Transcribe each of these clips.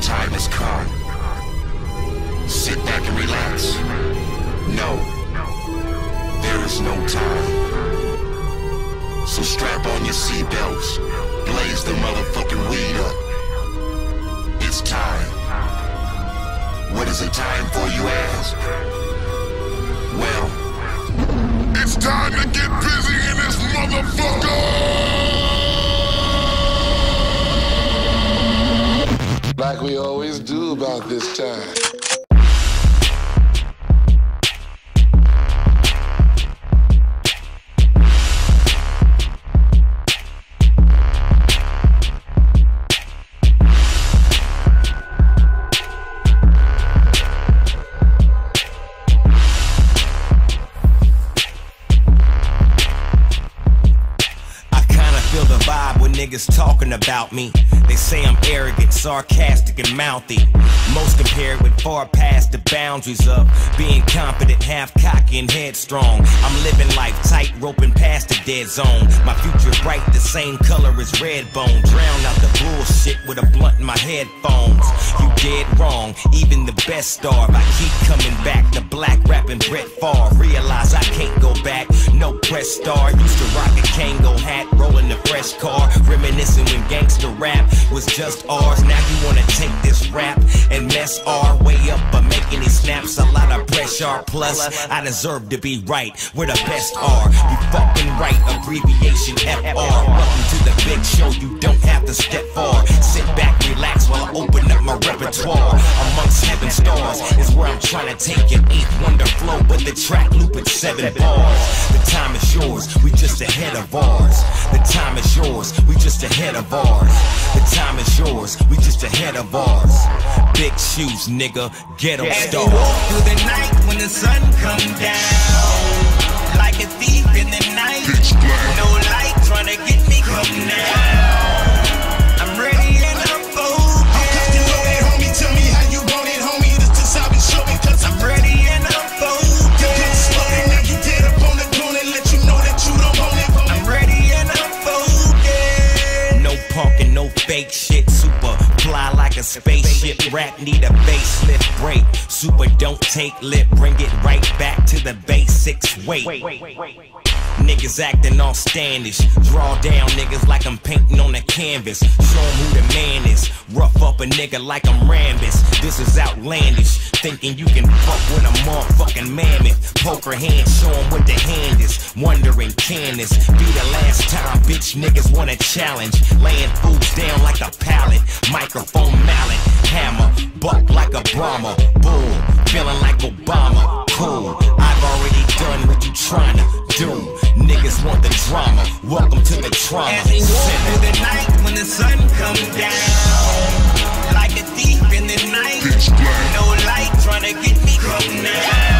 time has come. Sit back and relax. No, there is no time. So strap on your seatbelts, blaze the motherfucking weed up. It's time. What is it time for, you ask? Well, it's time to get busy in this motherfucker! Like we always do about this time. I kinda feel the vibe when niggas talking about me. They say I'm arrogant, sarcastic, and mouthy. Most compared with far past the boundaries of being confident, half cocky, and headstrong. I'm living life tight, roping past the dead zone. My future bright, the same color as red bone. Drown out the bullshit with a blunt in my headphones. You dead wrong, even the best starve. I keep coming back, the black rapping Brett Favre. Realize I can't go back, no press star. Used to rock a Kangol hat, rolling the fresh car. Reminiscing when gangster rap was just ours. Now you wanna take this rap and mess our way up by making these snaps. A lot of pressure. Plus, I deserve to be right where the best are. You fucking right, abbreviation FR. Welcome to the big show, you don't have to step far. Sit back, relax while I open up my repertoire. Amongst heaven stars is where I'm trying to take your eighth wonder flow, but the track loop at seven bars. The time is yours, we just ahead of ours. The time is yours, we just ahead of ours. The time is yours, we just ahead of ours. Big shoes, nigga, ghetto As star. walk through the night when the sun come down, like a thief in the night. No light trying to get me come down. Spaceship. Rap need a facelift break. Super don't take lip. Bring it right back to the basics. Wait. Niggas acting all standish. Draw down niggas like I'm painting on a canvas. Show 'em who the man is. Rough up a nigga like I'm Rambus. This is outlandish. Thinking you can fuck with a motherfucking mammoth. Poker hand, show 'em what the hand is. Wondering, can this be the last time bitch niggas wanna challenge? Laying fools down like a pallet. Microphone mallet. Hammer. Buck like a Brahma. Boom. Feeling like Obama. Cool. I've already done what you tryna do. Niggas want the drama. Welcome to the trauma. As we walk through the night when the sun come down, like a thief in the night. No light trying to get me come down.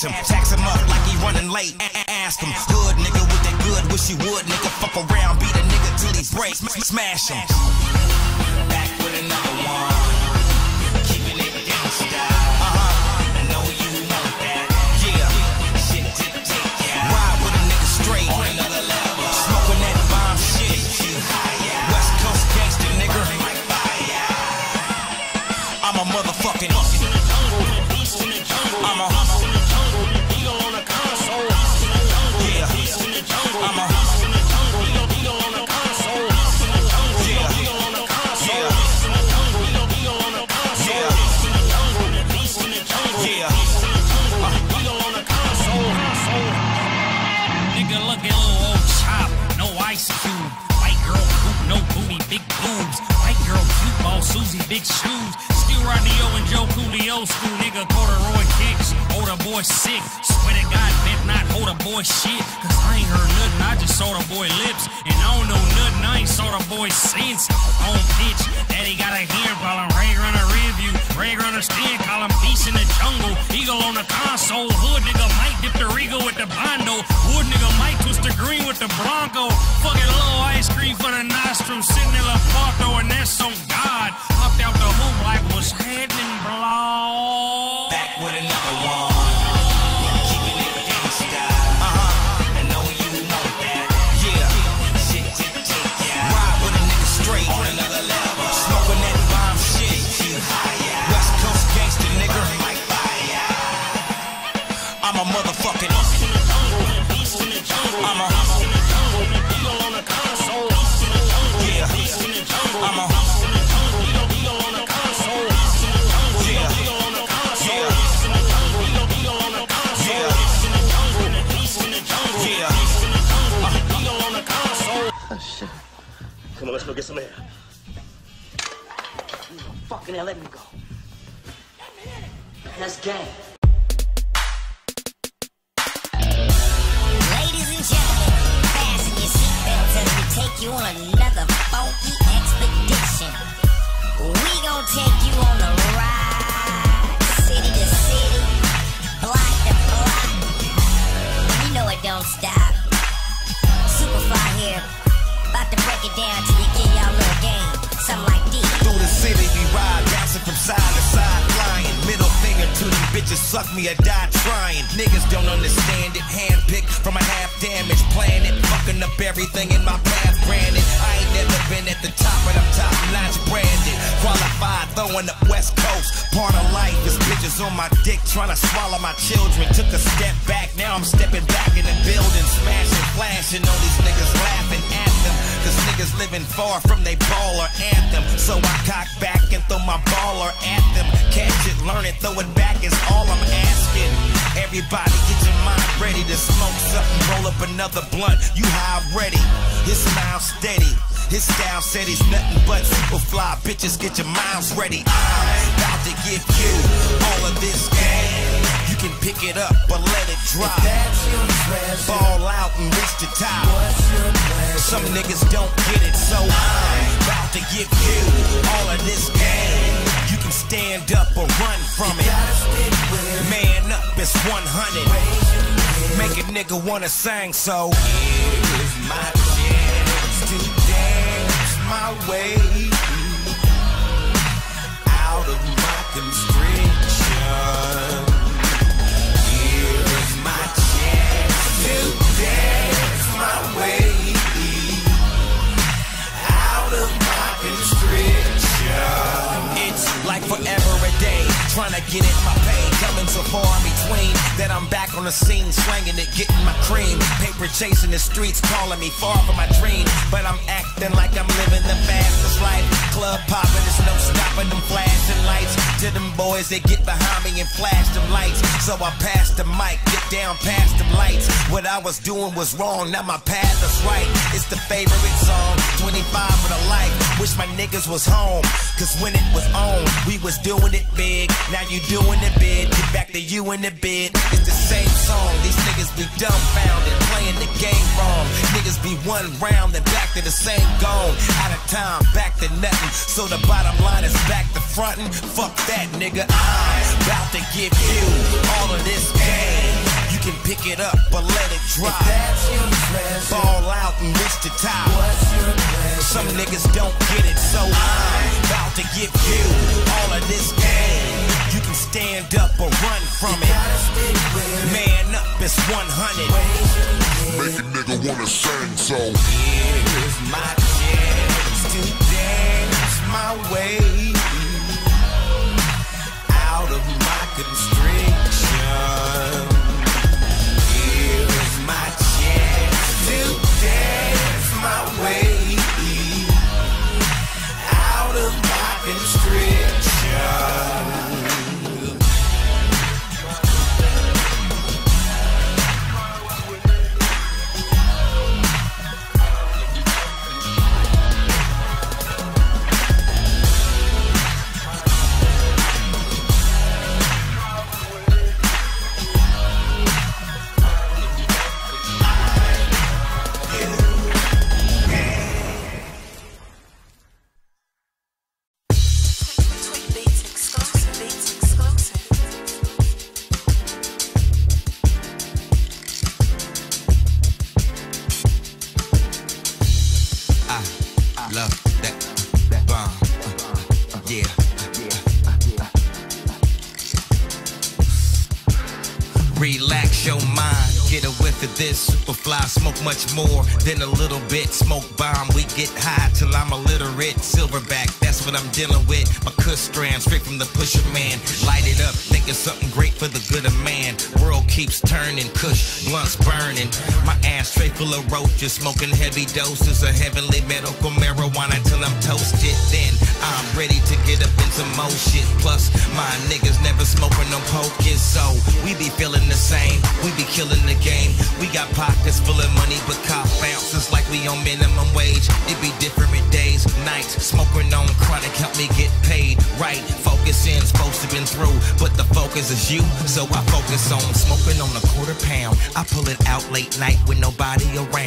him. Tax him up like he running late. A- ask him. Good nigga with that good, wish you would, nigga. Fuck around, beat a nigga till he's breaks. Smash him. Get the regal with the Bondo. Wood nigga might twist the green with the Bronco. Fucking low ice cream for the nostrums. Sitting in La Porto and that's some blunt. You high ready, his smile steady. His style said he's nothing but super fly. Bitches, get your minds ready. I'm about to give you all of this game. You can pick it up or let it drop. Ball out and reach the top. Some niggas don't get it, so I'm about to give you all of this game. You can stand up or run from it. Man up, it's 100. Make a nigga wanna sing, so here's my chance to dance my way out of my constriction. Here's my chance to dance my way out of my constriction. It's like forever a day, trying to get in my pay, so far in between that I'm back on the scene, slanging it, getting my cream. Paper chasing the streets, calling me far from my dream, but I'm acting like I'm living the fastest life. Club popping, there's no stopping them flashing lights. To them boys, they get behind me and flash them lights. So I pass the mic, get down past them lights. What I was doing was wrong, now my path is right. It's the favorite song, 25 for the life. Wish my niggas was home, cause when it was on, we was doing it big. Now you doing it big, get back to you in the bid. It's the same song, these niggas be dumbfounded, playing the game wrong. Niggas be one round, then back to the same gone. Out of time, back to nothing. So the bottom line is back to frontin'. Fuck that, nigga. I'm about to give you all of this game. You can pick it up or let it drop. Ball out and reach the top. Some niggas don't get it, so I'm about to give you all of this game. Can stand up or run from it. Man up, it's 100. Make a nigga wanna sing, so Here's my roaches, smoking heavy doses of heavenly medical marijuana till I'm toasted. Then I'm ready to get up in some more shit. Plus, my niggas never smoking no pokers, so we be feeling the same. We be killing the game. We got pockets full of money, but cop bounces like we on minimum wage. It be different days, nights, smoking on chronic, help me get paid. Right, focusing, supposed to been through, but the focus is you, so I focus on smoking on a quarter pound. I pull it out late night with nobody around.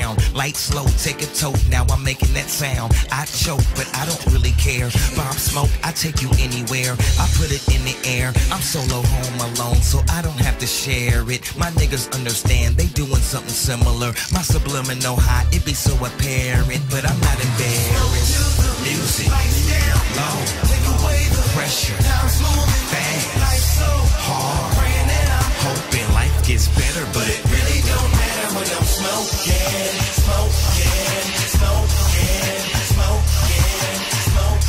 Light slow, take a toke, now I'm making that sound. I choke, but I don't really care. Bomb smoke, I take you anywhere. I put it in the air. I'm solo home alone, so I don't have to share it. My niggas understand, they doing something similar. My subliminal high, it be so apparent, but I'm not embarrassed. Music, low, pressure, Now it's moving fast, Gets better, but it really don't matter when I'm smoking, smoking, smoking, smoking, smoking,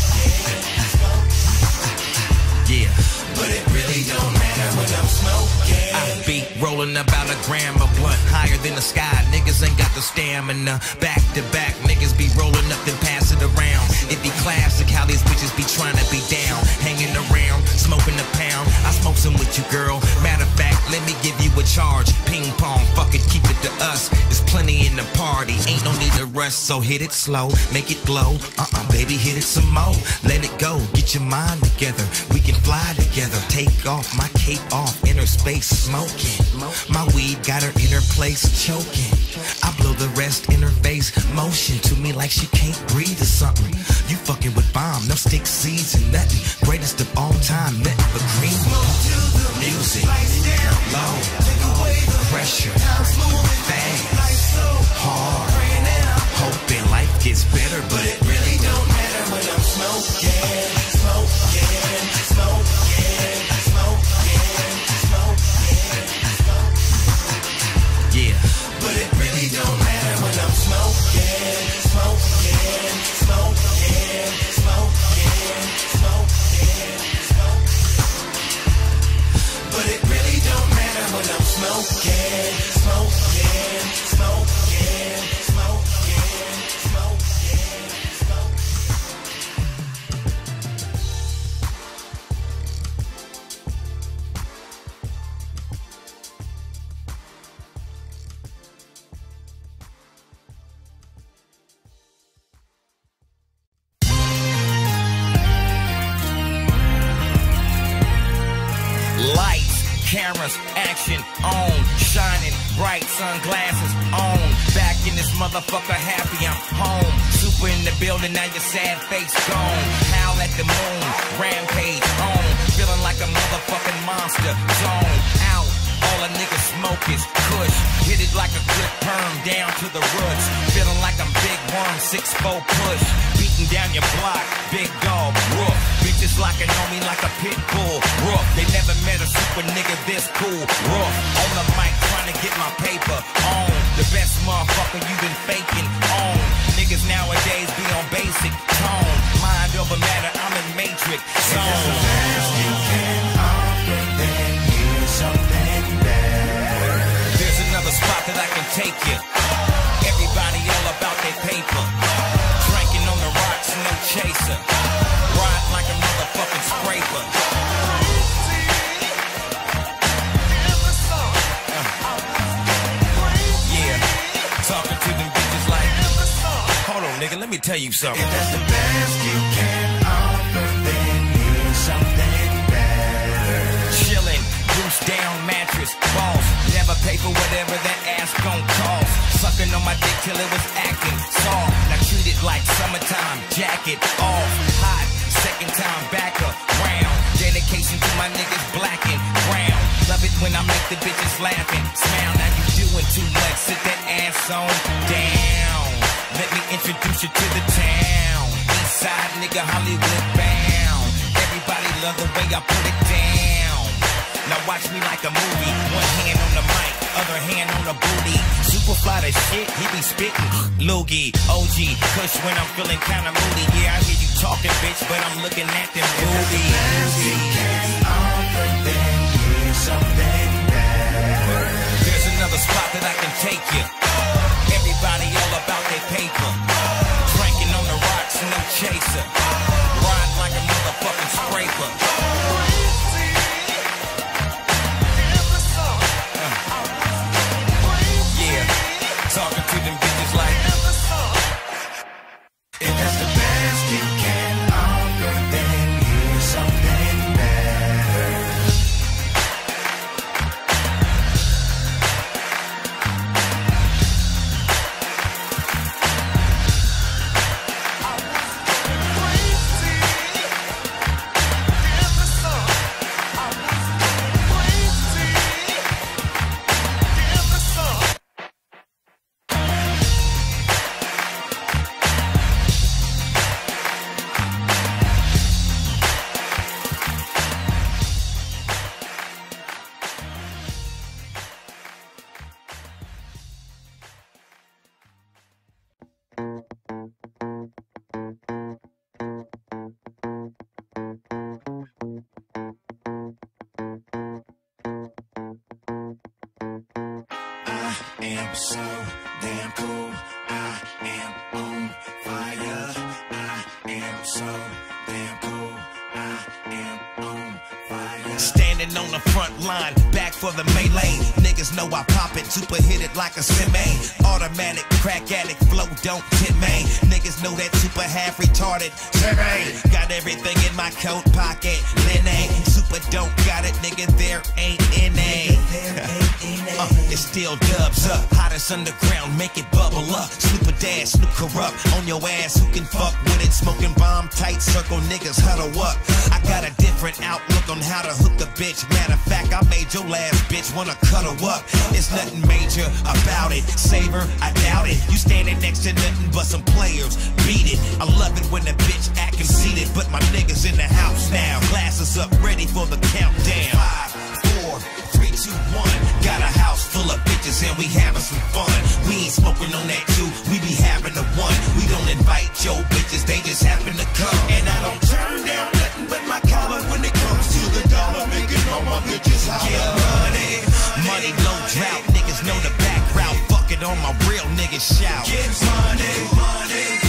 Yeah, but it really don't matter when I'm smoking. Rolling about a gram of blunt higher than the sky. Niggas ain't got the stamina. Back to back, niggas be rolling up and pass it around. It be classic how these bitches be trying to be down. Hanging around, smoking a pound. I smoke some with you, girl. Matter of fact, let me give you a charge. Ping pong, fuck it, keep it to us. There's plenty in the party. Ain't no need to rush, so hit it slow. Make it glow. Uh-uh, baby, hit it some more. Let it go, get your mind together. We can fly together. Take off my cape off, inner space smoking. My weed got her in her place choking. I blow the rest in her face. Motion to me like she can't breathe or something. You fucking with bomb, no stick seeds and nothing. Greatest of all time, nothing but cream. Music, low, pressure, fast, hard. Hoping life gets better, but it really don't matter when I'm smoking, sunglasses on. Back in this motherfucker, happy I'm home. Super in the building, now your sad face gone. Howl at the moon, rampage on. Feeling like a motherfucking monster. Zone out. All a nigga smoke is kush. Hit it like a good perm down to the roots. Feeling like I'm big worm, six four push. Beating down your block, big dog, roof. Bitches locking on me like a pit bull, roof. They never met a super nigga this cool, roof. On the mic trying to get my paper on. The best motherfucker you been faking on. Niggas nowadays be on basic tone. Mind over matter, I'm in matrix zone. There's another spot that I can take you. Everybody all about their paper. Chaser. Ride like a motherfucking scraper. Yeah, talking to them bitches like, hold on, nigga, let me tell you something. If that's the best you can mattress, boss. Never pay for whatever that ass gon' cost. Sucking on my dick till it was acting soft. Now treat it like summertime, jacket off. Hot, second time back up, round. Dedication to my niggas black and brown. Love it when I make the bitches laughing. Smile, now you doing too much. Sit that ass on down. Let me introduce you to the town. East side nigga, Hollywood bound. Everybody love the way I put it down. Now watch me like a movie. One hand on the mic, other hand on the booty. Super fly the shit, he be spitting. Loogie, OG, Kush when I'm feeling kinda moody. Yeah, I hear you talking, bitch, but I'm looking at them booties. There's another spot that I can take you. Everybody all about their paper. Cranking on the rocks, no chaser. Riding like a motherfucking scraper. Super hit it like a semi. Automatic, crack addict, flow don't tip me. Niggas know that super half retarded. Semi. Got everything in my coat pocket. Lene, super don't got it, nigga. There ain't any. Uh, it's still dubs up, hottest underground, make it bubble up. Snoop a dash, Snoop corrupt on your ass. Who can fuck with it? Smoking bomb, tight circle niggas huddle up. I got a different outlook on how to hook a bitch. Matter of fact, I made your last bitch wanna cuddle up. It's nothing major about it. Savor, I doubt it. You standing next to nothing but some players. Beat it. I love it when the bitch act conceited, but my niggas in the house now. Glasses up, ready for the countdown. Five, four, three, two, one. Got a house full of bitches and we having some fun. We ain't smoking on that too, we be having the one. We don't invite your bitches, they just happen to come. And I don't turn down nothing but my collar when it comes to the dollar. Making all my bitches holler. Get money, money low drought. Niggas know the back route. Fuck it on my real niggas shout. Get money, money.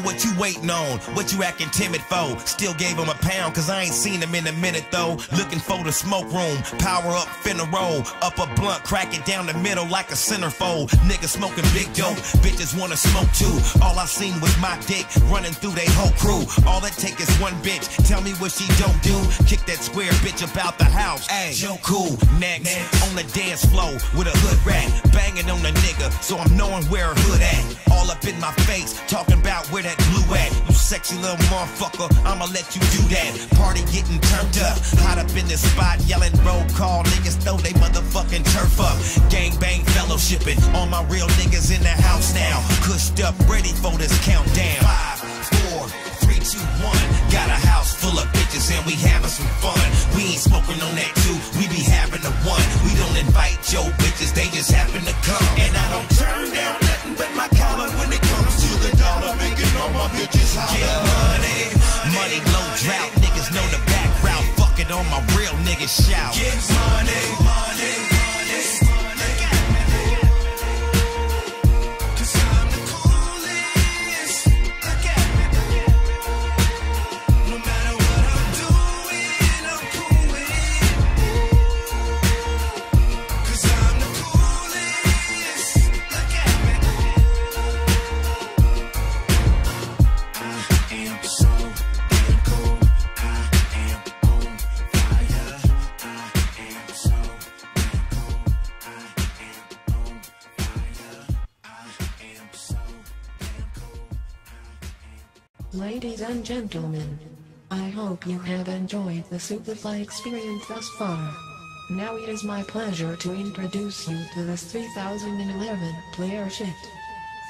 What you waiting on? What you acting timid for? Still gave him a pound, cause I ain't seen him in a minute though. Looking for the smoke room, power up, finna roll. Up a blunt, crack it down the middle like a centerfold. Nigga smoking big dope, bitches wanna smoke too. All I seen was my dick running through they whole crew. All it take is one bitch, tell me what she don't do. Kick that square bitch about the house. Hey, Cool, next, on the dance floor with a hood rat. Banging on the nigga, so I'm knowing where her hood at. All up in my face, talking about where that blue at. You sexy little motherfucker, I'ma let you do that. Party getting turned up, hot up in the spot, yelling roll call. Niggas throw they motherfucking turf up. Gang bang fellowshipping, all my real niggas in the house now. Cushed up, ready for this countdown. Five, four, three, two, one. Got a house full of bitches and we having some fun. We ain't smoking on that too, we be having the one. We don't invite your bitches, they just happen to come. And I don't Get money, money low drought. Niggas know the back route. Fuck it on my real niggas shout. Get money, hope you have enjoyed the Superfly experience thus far. Now it is my pleasure to introduce you to this 3011 player shit.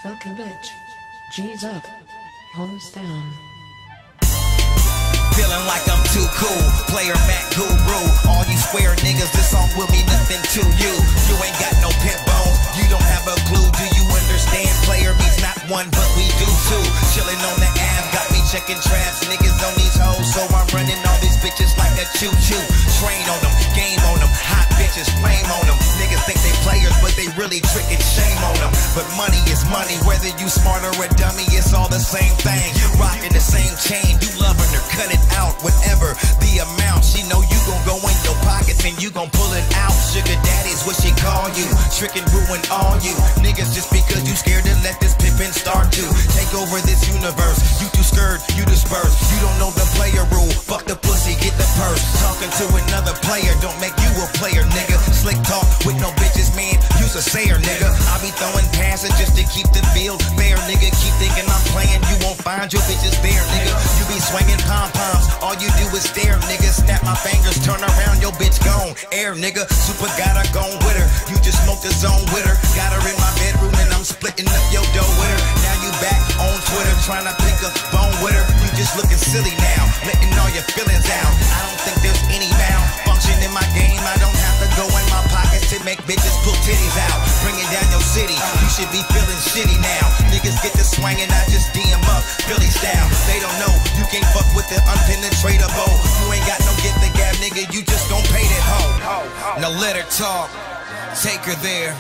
Fuck a bitch. G's up. Hoes down. Feeling like I'm too cool, player Mac Guru. All you square niggas, this song will mean nothing to you. You ain't got no pimp bones, you don't have a clue. Do you understand? Player means not one, but we do two. Chilling on the app, got me checking traps. Niggas on these hoes, so I'm running all these bitches like a choo choo. Train on them, game on them, hot bitches, flame on them. Niggas think they players, but they really tricking shame on them. But money is money, whether you smart or a dummy, it's all the same thing. You rocking the same chain, you loving her, cut it out, whatever the amount. She know you gon' go in your pockets and you gon' pull it out. Sugar daddy's what she call you, tricking, ruin all you niggas just because you scared to let this pippin start to take over this universe. You too scared, you disperse. You don't know the player rule. Fuck the pussy, get the purse. Talking to another player don't make you a player, nigga. Slick talk with no bitches, man. Use a sayer, nigga. I be throwing passes just to keep the field fair, nigga. Keep thinking I'm playing, you won't find your bitches there, nigga. You be swinging pom poms, all you do is stare, nigga. Snap my fingers, turn around, your bitch gone. Air, nigga. Super got her gone with her. You just smoked the zone with her. Got her in my bedroom and I'm splitting up your dough with her. Now you back on Twitter trying to pick a bone with her. You just looking silly now, all your feelings out. I don't think there's any malfunction in my game. I don't have to go in my pockets to make bitches pull titties out. Bringing down your city, you should be feeling shitty now. Niggas get to swinging, I just DM up, Philly style. They don't know you can't fuck with the unpenetratable. You ain't got no get the gab, nigga. You just gon' pay that hoe. Now let her talk, take her there.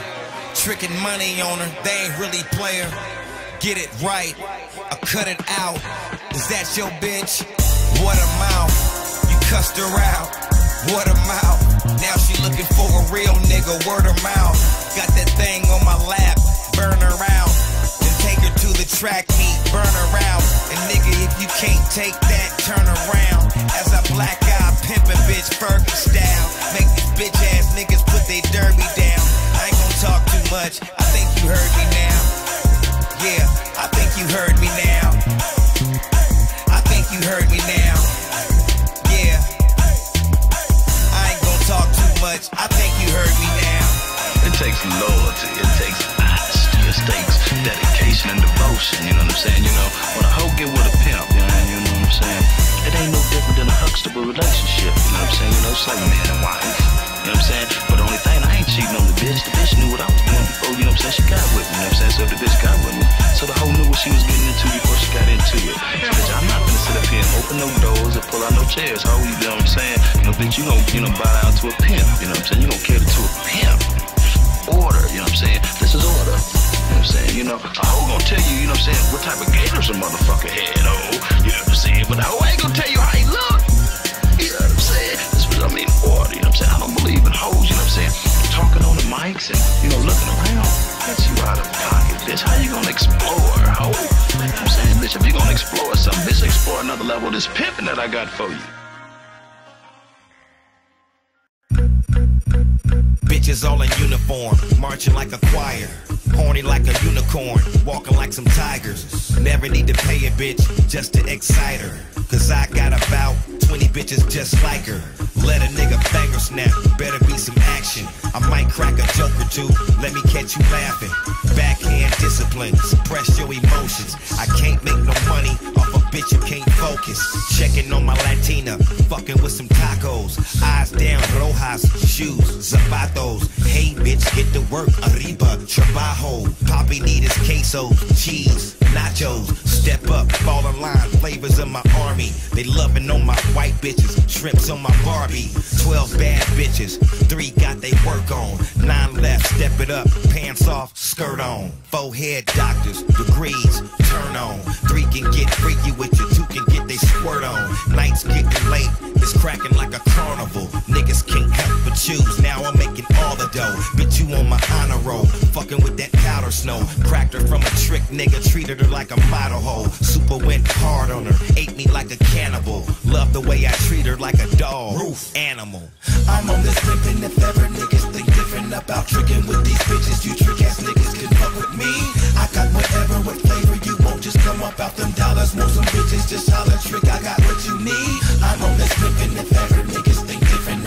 Tricking money on her, they ain't really player. Get it right, I cut it out. Is that your bitch? What a mouth. You cussed her out. What a mouth. Now she looking for a real nigga, word of mouth. Got that thing on my lap, burn her out. Then take her to the track meet, burn her out. And nigga, if you can't take that, turn around. As a black eye pimpin' bitch, Fergie style. Make these bitch ass niggas put their derby down. I ain't gonna talk too much, I think you heard me now. Yeah, I think you heard takes loyalty, it takes honesty, it takes dedication and devotion, you know what I'm saying? You know, when a hoe get with a pimp, you know, you know what I'm saying? It ain't no different than a Huxtable relationship, you know what I'm saying? You know, it's like man and wife, you know what I'm saying? But the only thing, I ain't cheating on the bitch, the bitch knew what I was doing before, you know what I'm saying? She got with me, you know what I'm saying? So if the bitch got with me, so the hoe knew what she was getting into before she got into it. So bitch, I'm not gonna sit up here and open no doors and pull out no chairs, hoe, you know what I'm saying? You know, bitch, you gon' you know, bow down to a pimp, you know what I'm saying? You gon' cater to a pimp order, you know what I'm saying? This is order. You know what I'm saying? You know, a hoe gonna tell you, you know what I'm saying, what type of gators a motherfucker had, oh, you know what I'm saying? But the hoe ain't gonna tell you how he look. You know what I'm saying? This is what I mean, order, you know what I'm saying? I don't believe in hoes, you know what I'm saying? Talking on the mics and, you know, looking around. That's you out of pocket, bitch. How you gonna explore, hoe? You know what I'm saying? Bitch, if you gonna explore something, bitch, explore another level of this pimping that I got for you. Bitches all in uniform, marching like a choir. Horny like a unicorn, walking like some tigers. Never need to pay a bitch just to excite her. Cause I got about 20 bitches just like her. Let a nigga finger snap, better be some action. I might crack a joke or two, let me catch you laughing. Backhand discipline, suppress your emotions. I can't make no money off a bitch who can't focus. Checking on my Latina, fucking with some tacos. Eyes down, Rojas, shoes, zapatos. Hey bitch, get to work, arriba, trabajo. Poppy need his queso, cheese, nachos. Step up, fall in line, flavors of my army. They loving on my white bitches, shrimps on my Barbie. Twelve bad bitches, three got they work on. Nine left, step it up, pants off, skirt on. Four head doctors, degrees, turn on. Three can get freaky with you, two can get they squirt on. Nights getting late, it's cracking like a carnival. Niggas can't choose. Now I'm making all the dough. Bitch, you on my honor roll. Fucking with that powder snow. Cracked her from a trick nigga, treated her like a model hoe. Super went hard on her, ate me like a cannibal. Love the way I treat her like a dog. Roof animal. I'm on this pimpin' if ever niggas think different about tricking with these bitches. You trick ass niggas can fuck with me. I got whatever, what flavor you want, just come up out them dollars. Want some bitches, just holler trick. I got what you need. I'm on this flippin' if ever niggas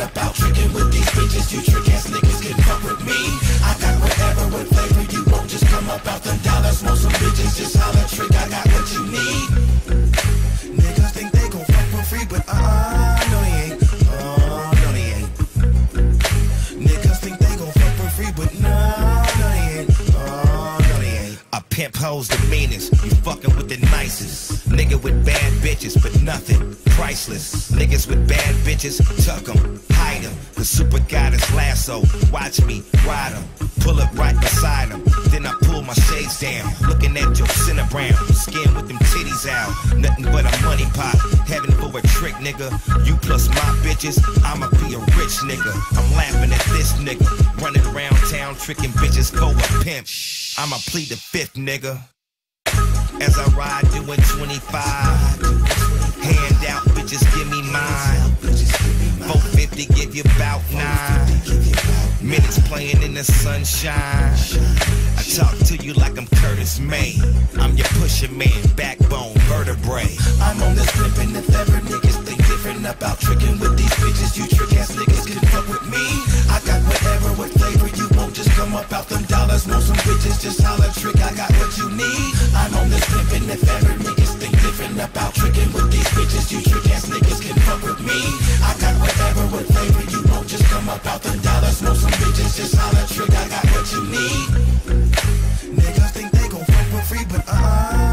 about tricking with these bitches. You trick ass niggas can fuck with me. I got whatever, with flavor you won't Just come up out them dollars. Want some bitches, just holler trick. I got what you need. Niggas think they gon' fuck for free, but uh-uh, no they ain't. Oh, no they ain't. Niggas think they gon' fuck for free, but no, no they ain't. Oh, no they ain't. A pimp hoes the meanest, you fucking with the nicest. Nigga with bad bitches, but nothing priceless. Niggas with bad bitches, tuck 'em, hide 'em. The super goddess lasso, watch me ride 'em. Pull up right beside beside 'em, then I pull my shades down. Looking at your Cinnabrown, skin with them titties out. Nothing but a money pot, heaven for a trick, nigga. You plus my bitches, I'ma be a rich nigga. I'm laughing at this nigga, running around town tricking bitches, go a pimp. I'ma plead the fifth, nigga. As I ride doing 25, hand out, bitches, give me mine. 450, give you about nine. Minutes playing in the sunshine. I talk to you like I'm Curtis May. I'm your pusher man, backbone, vertebrae. I'm on the this flippin' if ever niggas think different about tricking with these bitches. You trick ass niggas can fuck with me. I got whatever, what flavor you Just come up out them dollars. Want some bitches, just holler trick. I got what you need. I'm on this flippin' if ever niggas think different about tricking with these bitches. You trick ass niggas can fuck with me. I got whatever, what flavor you want. Just come up out them dollars. Want some bitches, just holler trick. I got what you need. Niggas think they gon' fuck for free, but uh-uh,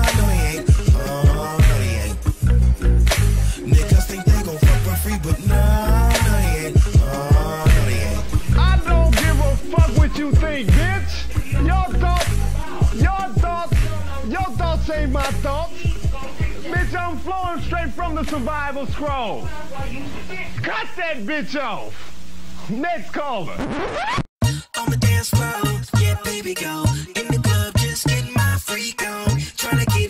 ain't my thoughts. Bitch, I'm flowing straight from the survival scroll. Cut that bitch off. Next caller. On the dance floor, yeah, baby, go. In the club, just getting my freak on. Tryna get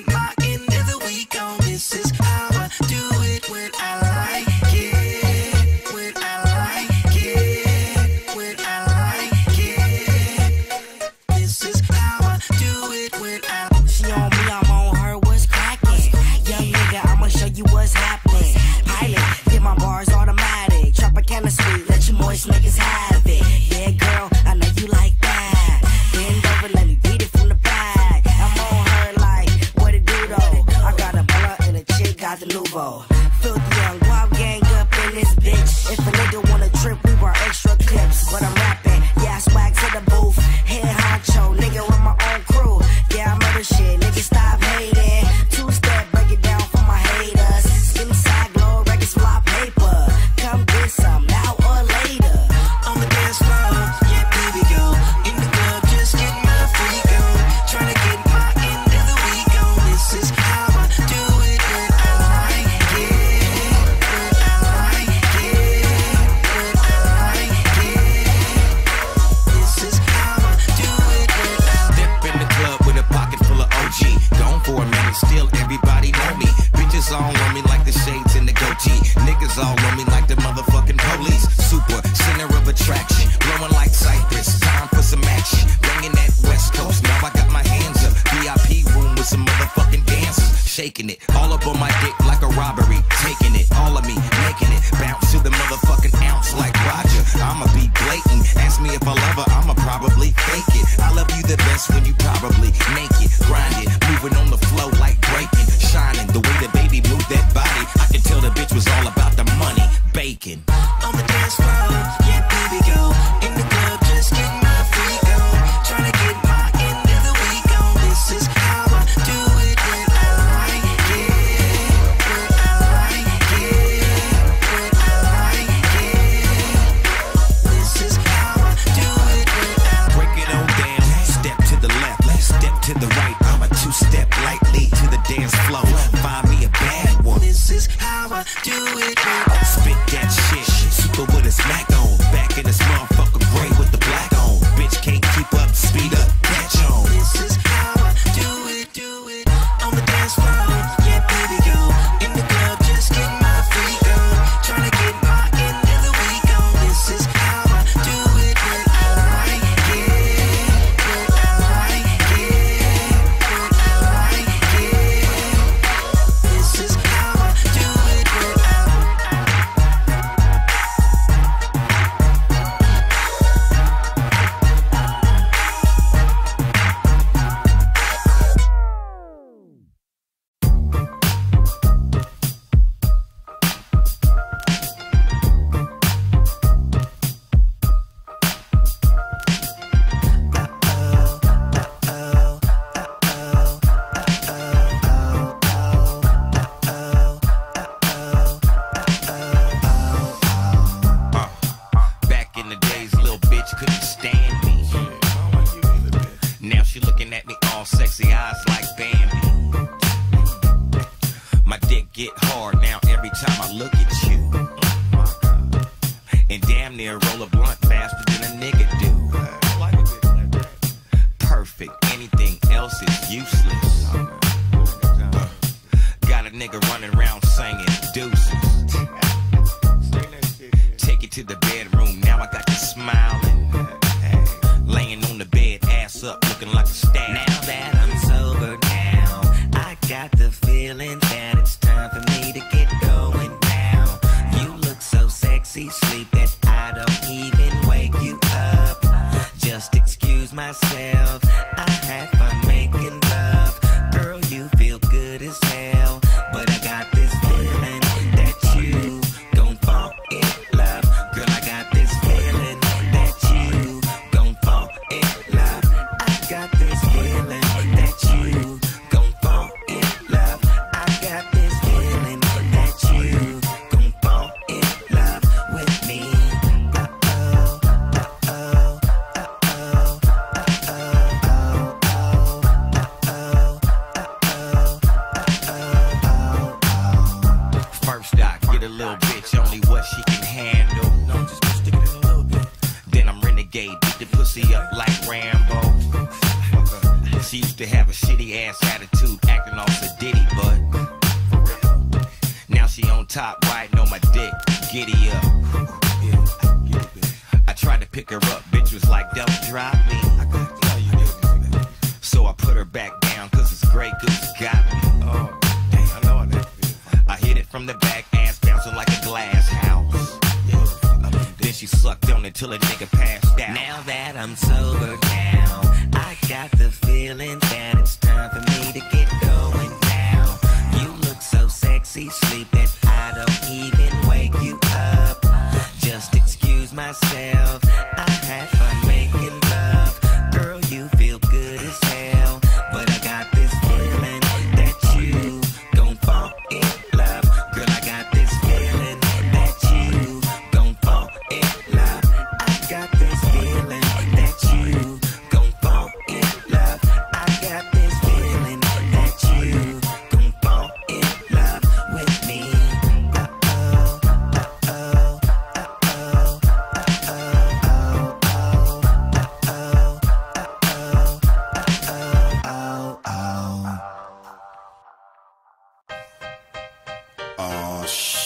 I had fun making love.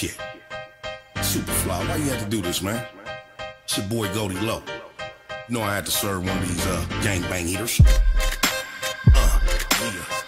Shit. Superfly, why you had to do this, man? It's your boy Goldie Loc. You know I had to serve one of these uh gangbang eaters. Uh, yeah,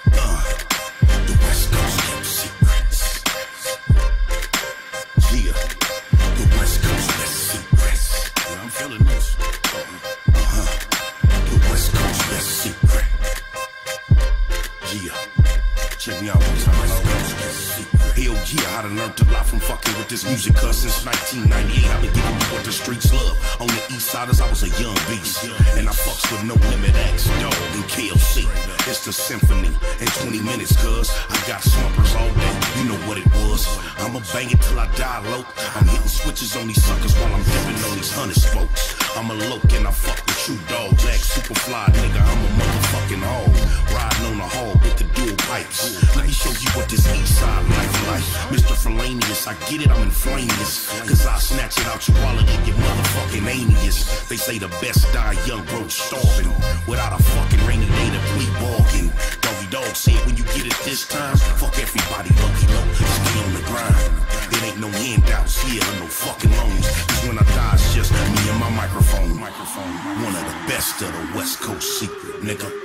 learned a lot from fucking with this music, cuz since 1998, I've been giving you what the streets love. On the east side, as I was a young beast. And I fucks with no limit X, dog, and KLC. It's the symphony in 20 minutes, cuz I got slumpers all day. You know what it was. I'ma bang it till I die, low. I'm hitting switches on these suckers while I'm dipping on these hundred spokes. I'm a loke and I fuck true dog. Jack Superfly, nigga, I'm a motherfucking hog. Riding on the hog with the dual pipes. Let me show you what this east side life like. Mr. Felanius, I get it, I'm inflameless. Cause I snatch it out your wallet and your motherfucking anius. They say the best die young, broke, starving. Without a fucking rainy day to plea bargain. Doggy dog said when you get it this time, fuck everybody, lucky low. Stay on the grind. There ain't no handouts here, no fucking loans. Cause when I die, it's just me and my microphone. Microphone. One of the best of the West Coast secret, nigga.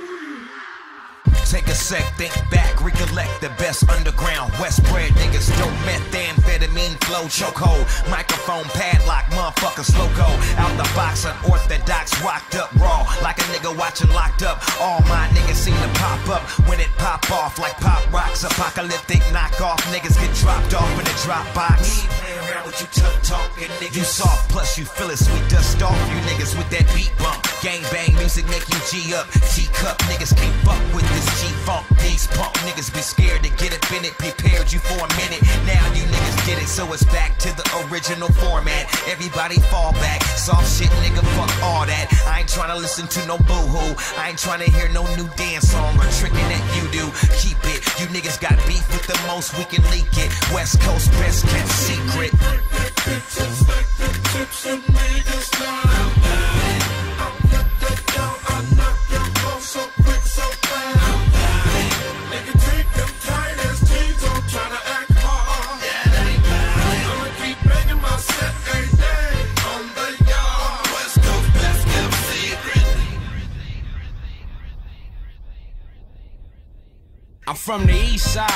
Take a sec, think back, recollect the best underground West bred niggas, dope methamphetamine flow chokehold, microphone padlock, motherfuckers loco. Out the box, unorthodox, rocked up raw, like a nigga watching locked up. All my niggas seem to pop up when it pop off like pop rocks. Apocalyptic knockoff niggas get dropped off in a drop box. with you tough talking niggas. You soft, plus you feel it, sweet dust off you niggas with that beat bump. Gang bang music make you G up. Teacup niggas can't fuck with this G funk. These punk niggas be scared to get up in it. Prepared you for a minute. Now you niggas get it, so it's back to the original format. Everybody fall back. Soft shit, nigga, fuck all that. I ain't tryna listen to no boo hoo. I ain't tryna hear no new dance song or tricking that you do. Keep it. You niggas got beef with the most, we can leak it. West Coast best kept secret. Just like the tips of niggas. I'm from the east side.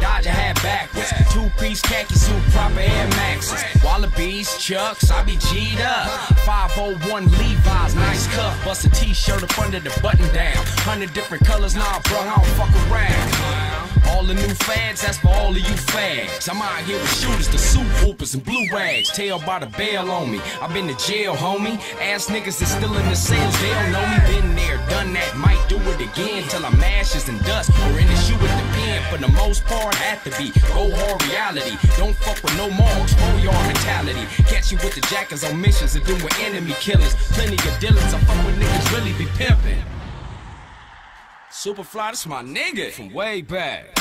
Dodger hat backwards. Two piece khaki suit, proper Air Maxes. Wallabies, Chucks, I be G'd up. 501 Levi's, nice cuff. Bust a t shirt up under the button down. Hundred different colors, nah, bro, I don't fuck around. All the new fads, that's for all of you fags. I'm out here with shooters, the suit whoopers, and blue rags. Tail by the bail on me. I've been to jail, homie. Ass niggas that's still in the sales, they don't know me. Been there, done that, might do it again till I'm ashes and dust. Or in the shoe with the pen. For the most part, have to be. Go hard reality. Don't fuck with no marks, full yard mentality. Catch you with the jackets on missions and doing enemy killers. Plenty of dealings, I fuck with niggas really be pimping. Superfly, that's my nigga from way back.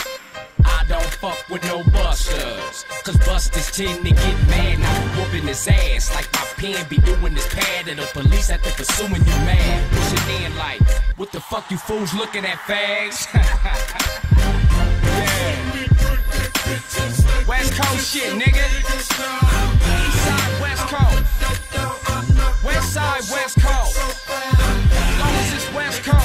I don't fuck with no busters. Cause busters tend to get mad. Now I'm whooping his ass. Like my pen be doing this pad. And the police after pursuing you mad. Pushing in like, what the fuck you fools looking at fags? Yeah. West Coast shit, nigga. East side, West Coast. West side, West Coast. Long as it's West Coast.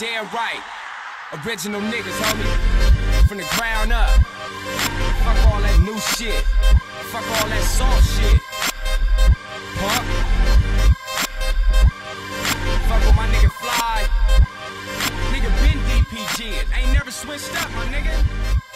Goddamn right. Original niggas, homie. From the ground up. Fuck all that new shit. Fuck all that soft shit. Punk. Fuck with my nigga Fly. Nigga been DPG. Ain't never switched up, my nigga.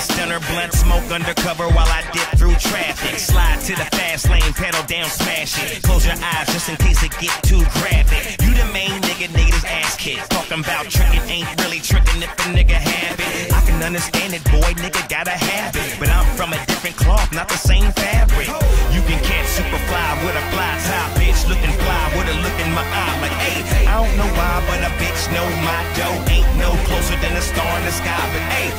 A stunner, blunt smoke undercover while I dip through traffic. Slide to the fast lane, pedal down, smash it. Close your eyes just in case it get too graphic. You the main nigga, niggas ass kick. Talking about tricking, ain't really tricking if a nigga have it. I can understand it, boy, nigga gotta have it. But I'm from a different cloth, not the same fabric. You can catch super fly with a fly top, bitch. Looking fly with a look in my eye. Like, hey, I don't know why, but a bitch know my dough. Ain't no closer than a star in the sky. But hey,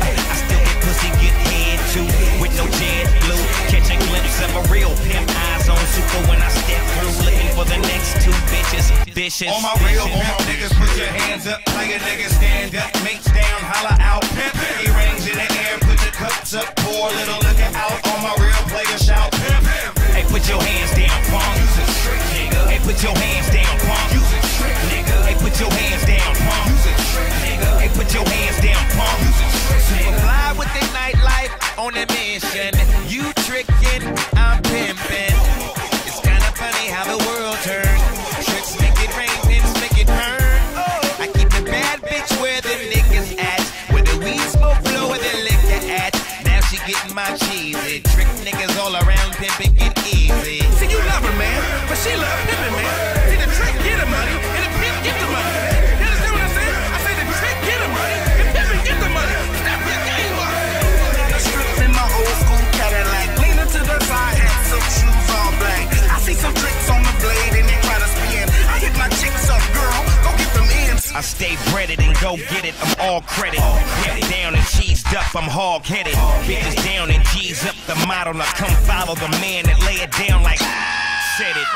I still pussy, get head too. With no jet blue. Catch a glimpse of a real pimp. Eyes on super when I step through. Looking for the next two bitches. Vicious. All my real pimp niggas, put your hands up. Like a nigga stand up. Mates down, holla out. Pimp, earrings in the air. Put your cups up. Pour a little liquor out. All my real players shout. Pimp, Hey, put your hands down, punk. Hey, put your hands down, punk. Hey, put your hands down, punk. Hey, put your hands down, punk. Fly with the nightlife on a mission. You tricking, I'm pimping. It's kinda funny how the stay breaded and go get it. I'm all credit. Get down and cheesed up. I'm hog headed. Bitches down and G's up the model. Now come follow the man that lay it down like said it.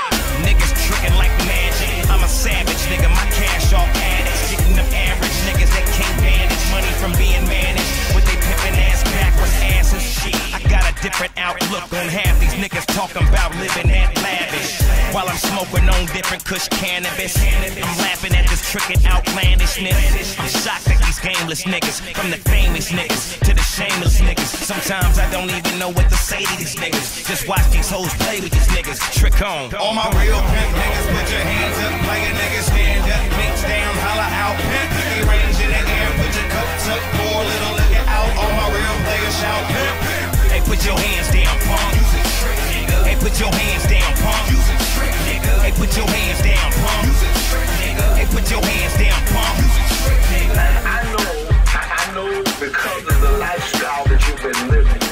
Niggas tricking like magic. I'm a savage nigga. My cash off addicts. Getting them average niggas that can't manage money from being managed. With they pimpin' ass backwards ass and shit. Different outlook on half these niggas talking about living that lavish. While I'm smoking on different kush cannabis. I'm laughing at this trickin' outlandishness. I'm shocked at these gameless niggas. From the famous niggas to the shameless niggas. Sometimes I don't even know what to say to these niggas. Just watch these hoes play with these niggas. Trick on. All my real pimp niggas, put your hands up like a nigga stand up. Mix down, holla out, pimp. Earrings in the air, put your cups up, pour a little liquor out. All my real players shout, pimp. Put your hands down, punk. Use a trick, nigga. Hey, put your hands down, punk. Use a trick, nigga. Hey, put your hands down, punk. Hey, put your hands down, punk. I know, I I know because of the lifestyle that you've been living.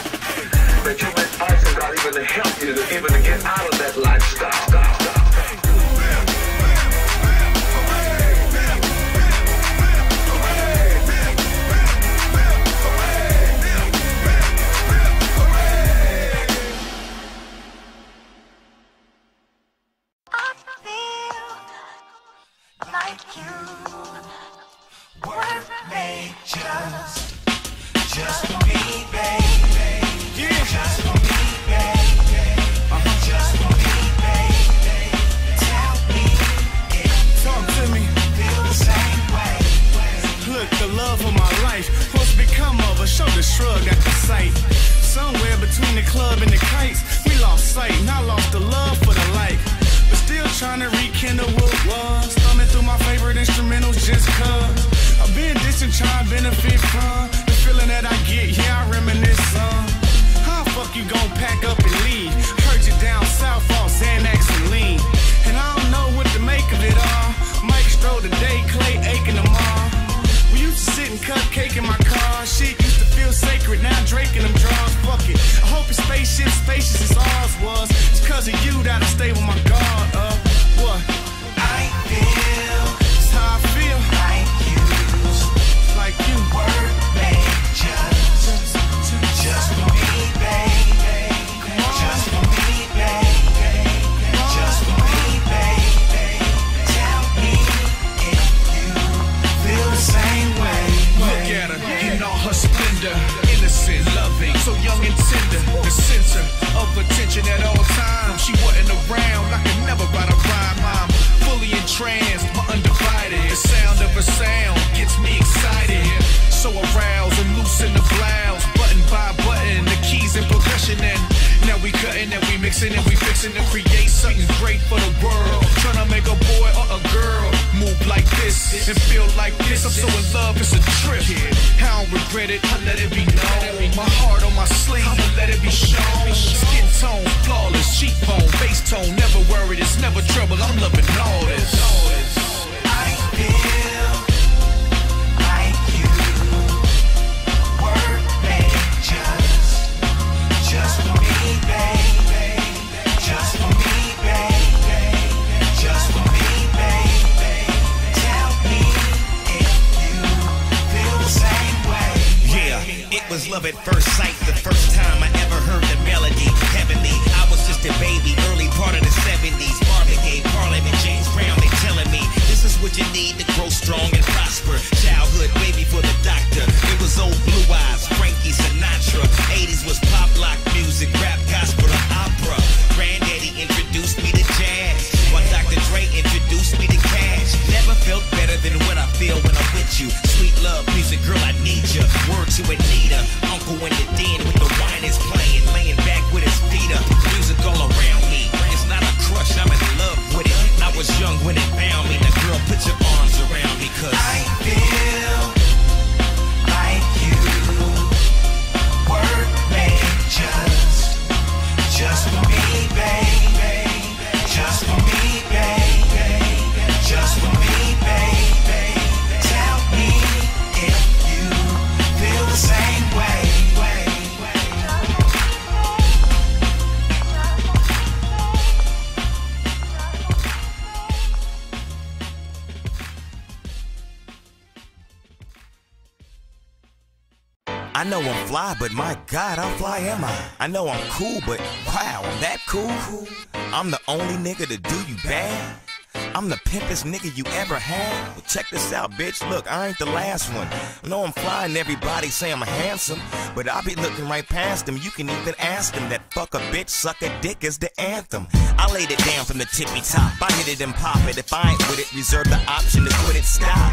Check this out, bitch. Look, I ain't the last one. I know I'm flying, everybody say I'm handsome, but I be looking right past them. You can even ask them that fuck a bitch, suck a dick is the anthem. I laid it down from the tippy top. I hit it and pop it. If I ain't with it, reserve the option to quit it. Stop.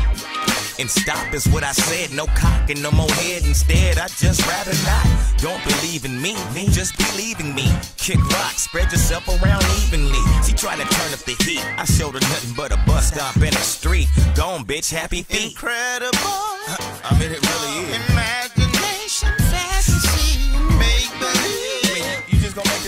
And stop is what I said. No cock and no more head. Instead, I just rather not. Don't believe in me, me. just believe in me. Kick rock, spread yourself around evenly. She tried to turn up the heat. I showed her nothing but a bus stop and a street. Gone, bitch, happy feet. Incredible. I mean, it really is. Imagination,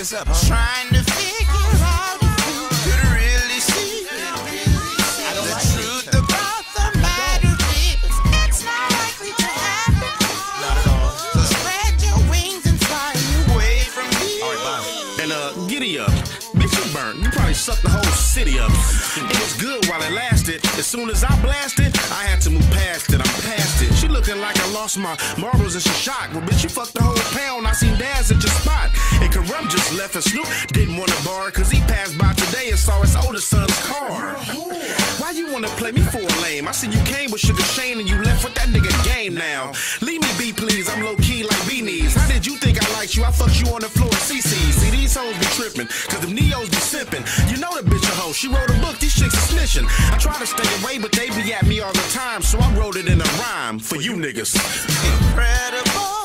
this up, huh? Trying to figure out if you could really see the truth about the matter is it's not likely to happen. Not at all. So spread your wings and fly away from me. And uh, giddy up. Bitch, you burnt. You probably sucked the whole city up. It was good while it lasted. As soon as I blasted, I had to move past it. I'm past it. She looking like I lost my marbles and she shocked. Well, bitch, you fucked the whole pound. I seen Daz at your spot. And Kurupt just left and Snoop didn't want to bar because he passed by today and saw his older son's car. Why you want to play me for a lame? I seen you came with Sugar Shane and you left with that nigga game now. Leave me be, please. I'm low key like beanies. How did you think I liked you? I fucked you on the floor at CC. See, these hoes be trippin', because the Neos be sippin'. You know the bitch a hoe. She wrote a book. These snitching. I try to stay away, but they be at me all the time, so I wrote it in a rhyme for you niggas. Incredible.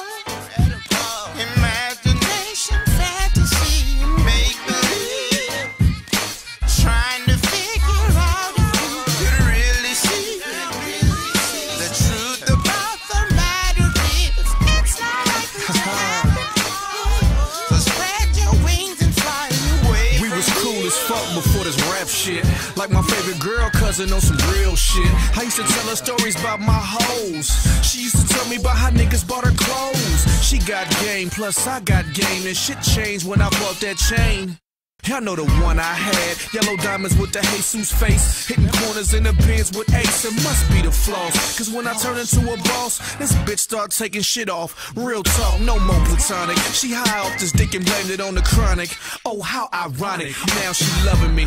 Like my favorite girl cousin on some real shit. I used to tell her stories about my hoes. She used to tell me about how niggas bought her clothes. She got game, plus I got game. And shit changed when I bought that chain. Y'all know the one I had. Yellow diamonds with the Jesus face. Hitting corners in the bins with ace. It must be the flaws. Cause when I turn into a boss, this bitch start taking shit off. Real talk, no more platonic. She high off this dick and blamed it on the chronic. Oh, how ironic. Now she loving me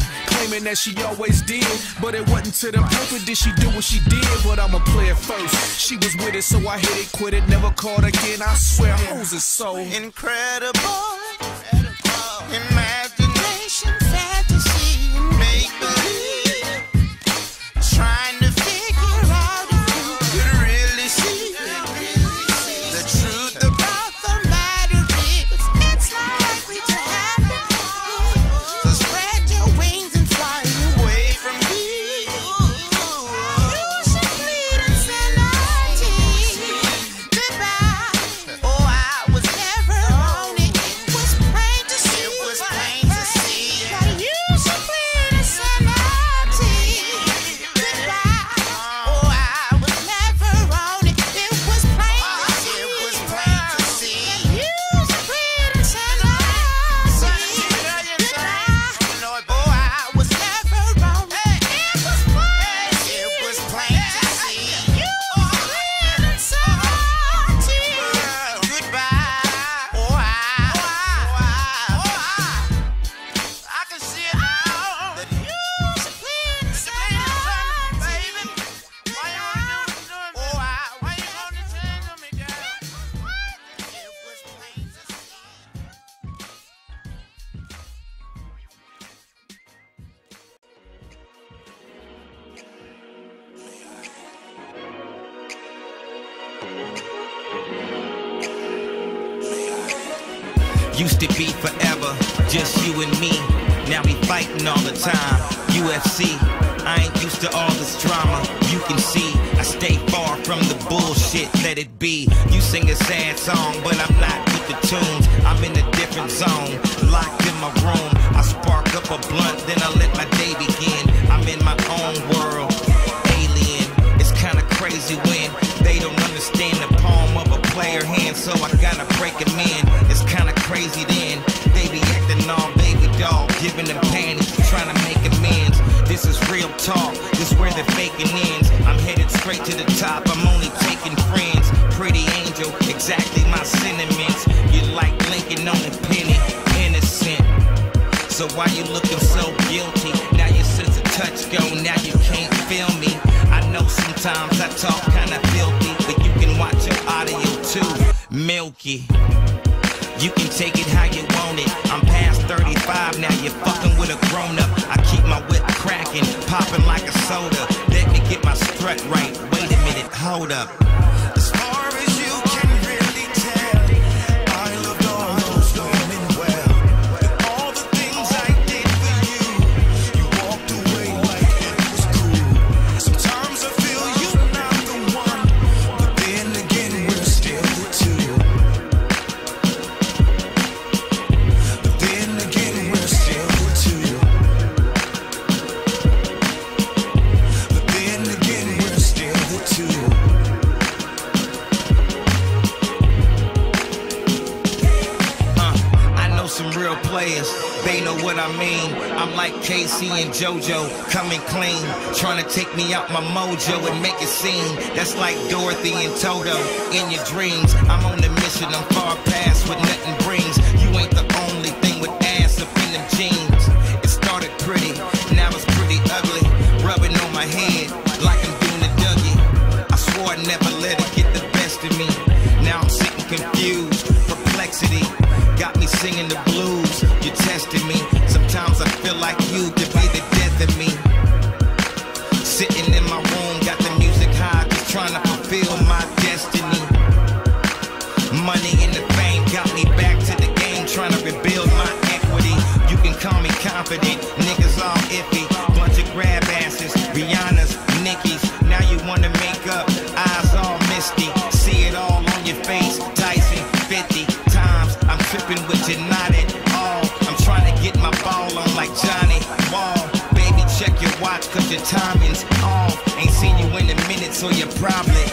screaming as she always did. But it wasn't to the purpose did she do what she did. But I'ma play it first. She was with it, so I hit it, quit it, never called again. I swear, hoes is so incredible. incredible. top. I'm only taking friends. Pretty angel, exactly my sentiments. You like Lincoln on a penny, innocent. So why you looking so guilty? Now your sense of touch go, now you can't feel me. I know sometimes I talk kinda filthy, but you can watch your audio too. Milky. up. mojo and make it seem that's like Dorothy and Toto in your dreams. I'm on a mission, I'm far past with nothing Your timing's off. Ain't seen you in a minute, so you're probably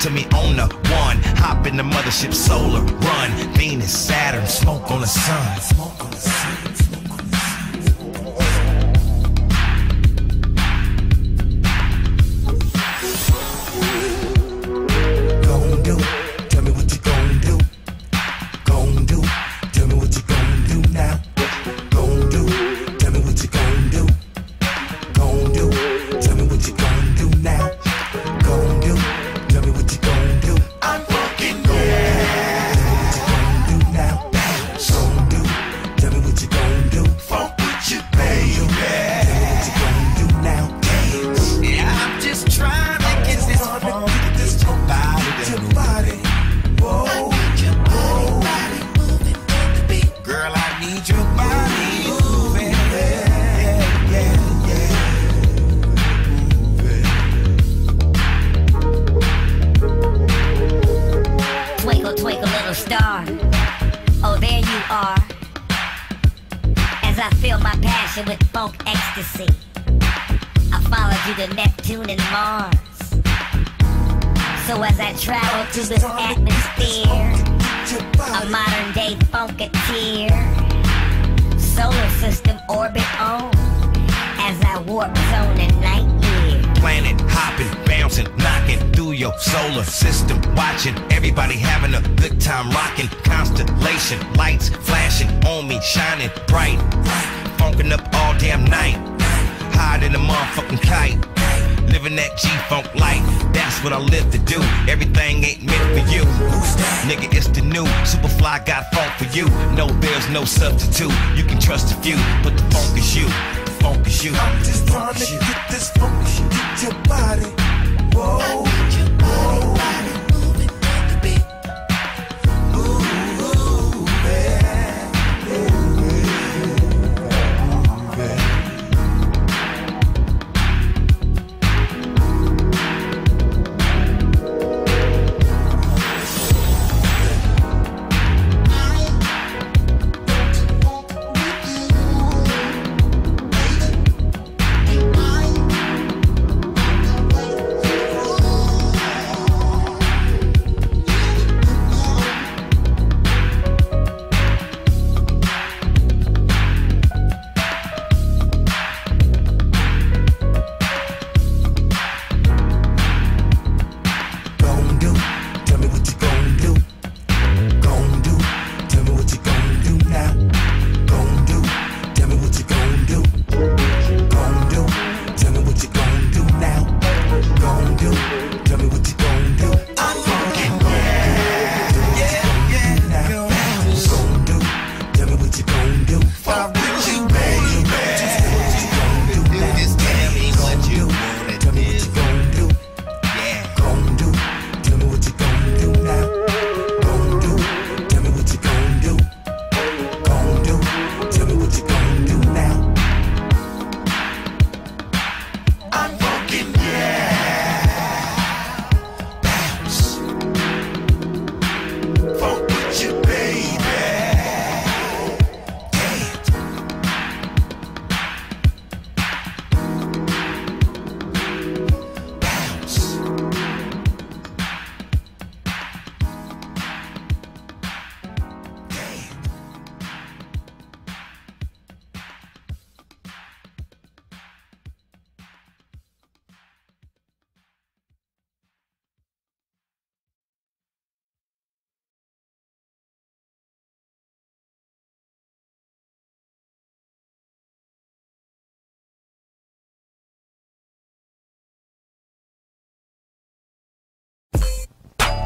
to me on the one. Hop in the mothership, solar run. Venus, Saturn, smoke on the sun.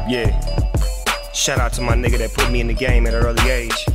Yeah. Shout out to my nigga that put me in the game at an early age.